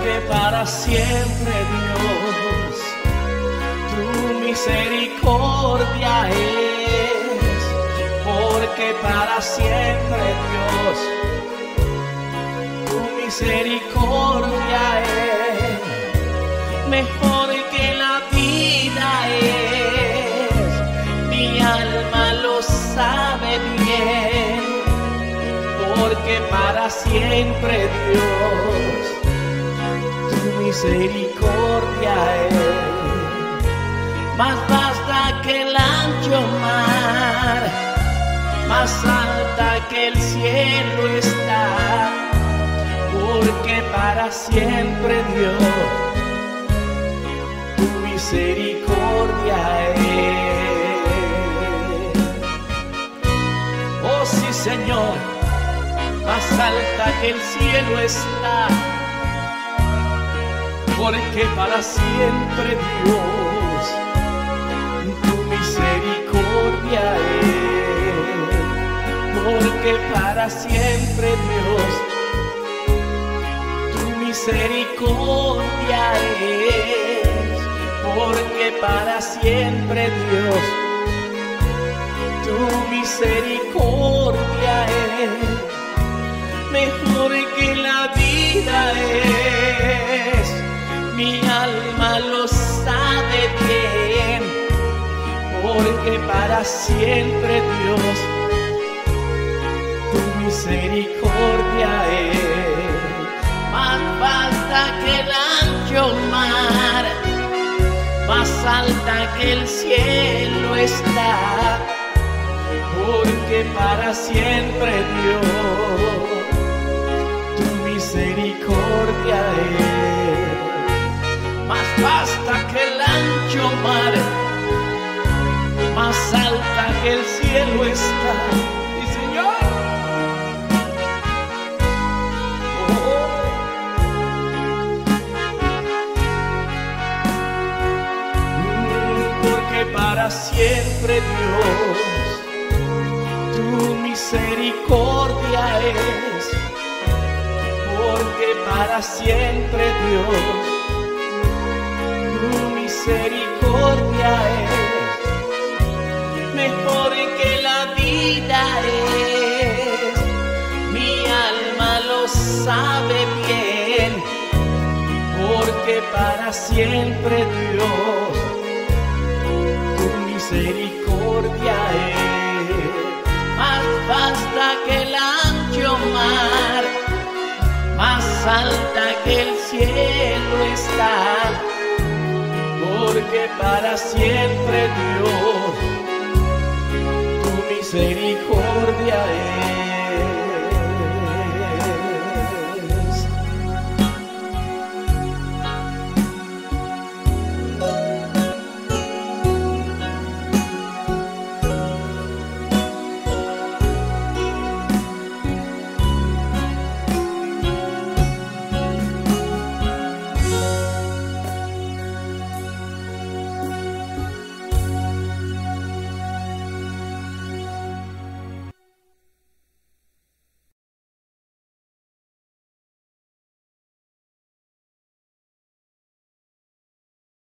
porque para siempre Dios, tu misericordia es, porque para siempre Dios, tu misericordia es, mejor que la vida es, mi alma lo sabe bien, porque para siempre Dios, misericordia es. Más basta que el ancho mar, más alta que el cielo está, porque para siempre Dios, tu misericordia es. Oh sí Señor, más alta que el cielo está, porque para siempre Dios, tu misericordia es, porque para siempre Dios, tu misericordia es, porque para siempre Dios, tu misericordia es. Mejor que la vida es. Para siempre Dios, tu misericordia es. Más basta que el ancho mar, más alta que el cielo está porque para siempre Dios, el cielo está. Y Señor, oh, porque para siempre Dios tu misericordia es, porque para siempre Dios, tu misericordia para siempre Dios, tu misericordia es más basta que el ancho mar, más alta que el cielo está,